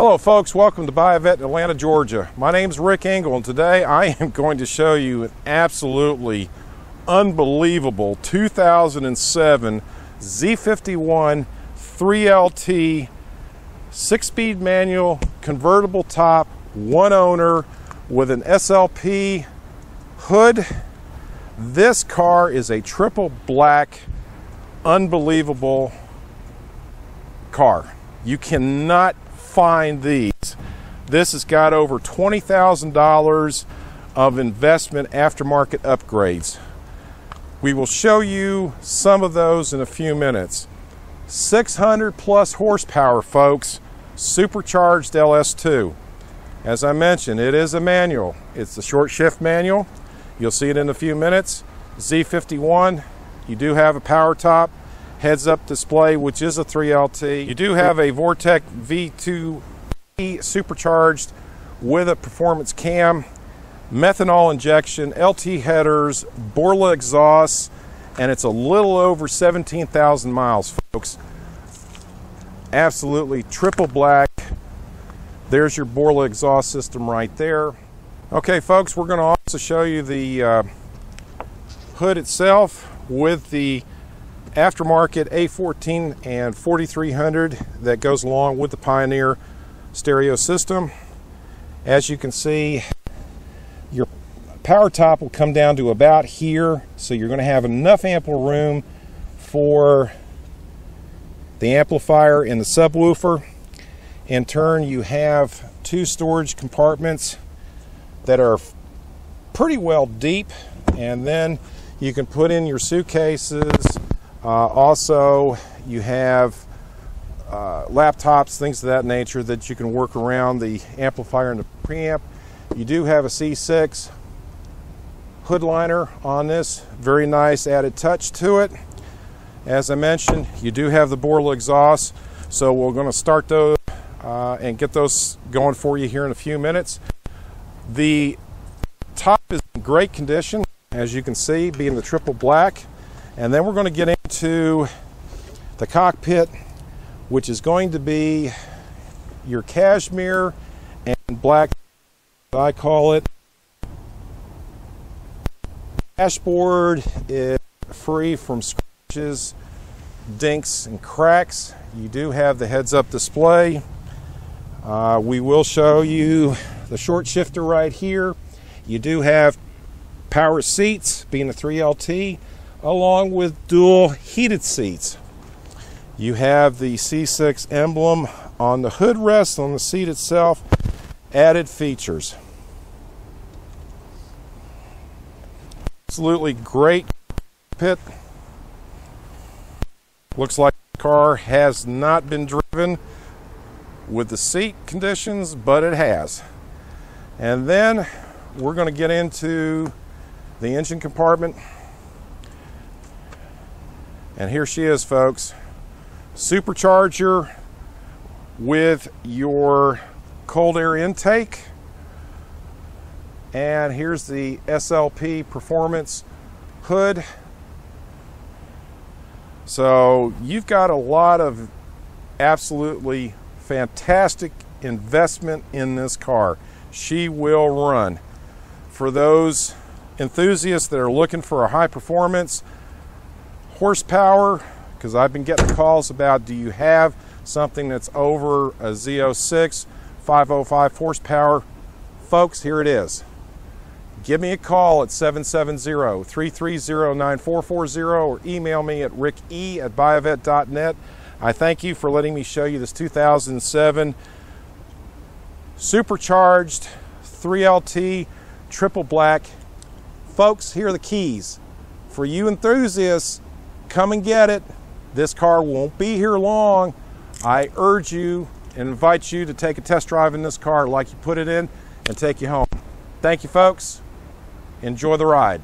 Hello folks, welcome to Buy a Vette in Atlanta, Georgia. My name is Rick Engel and today I am going to show you an absolutely unbelievable 2007 Z51 3LT six-speed manual convertible top, one owner with an SLP hood. This car is a triple black, unbelievable car. You cannot find these. This has got over $20,000 of investment aftermarket upgrades. We will show you some of those in a few minutes. 600 plus horsepower, folks, supercharged LS2. As I mentioned, it is a manual. It's a short shift manual. You'll see it in a few minutes. Z51, you do have a power top, heads up display, which is a 3LT. You do have a Vortech V2 supercharged with a performance cam, methanol injection, LT headers, Borla exhaust, and it's a little over 17,000 miles, folks. Absolutely triple black. There's your Borla exhaust system right there. Okay, folks, we're going to also show you the uh, hood itself with the aftermarket A14 and 4300 that goes along with the Pioneer stereo system. As you can see, your power top will come down to about here, so you're going to have enough ample room for the amplifier and the subwoofer. In turn, you have two storage compartments that are pretty well deep, and then you can put in your suitcases, uh, also, you have uh, laptops, things of that nature that you can work around the amplifier and the preamp. You do have a C6 hood liner on this, very nice added touch to it. As I mentioned, you do have the Borla exhaust, so we're going to start those uh, and get those going for you here in a few minutes. The top is in great condition, as you can see, being the triple black. And then we're going to get into the cockpit, which is going to be your cashmere and black, I call it. Dashboard is free from scratches, dinks, and cracks. You do have the heads up display. Uh, we will show you the short shifter right here. You do have power seats, being a 3LT along with dual heated seats. You have the C6 emblem on the hood rest on the seat itself, added features. Absolutely great pit. Looks like the car has not been driven with the seat conditions, but it has. And then we're going to get into the engine compartment. And here she is, folks. Supercharger with your cold air intake. And here's the SLP Performance hood. So you've got a lot of absolutely fantastic investment in this car. She will run. For those enthusiasts that are looking for a high performance, horsepower, because I've been getting calls about do you have something that's over a Z06 505 horsepower? Folks, here it is. Give me a call at 770 330 9440 or email me at ricke at buyavette.net. I thank you for letting me show you this 2007 supercharged 3LT triple black. Folks, here are the keys. For you enthusiasts, come and get it. This car won't be here long. I urge you and invite you to take a test drive in this car like you put it in and take you home. Thank you, folks. Enjoy the ride.